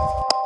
you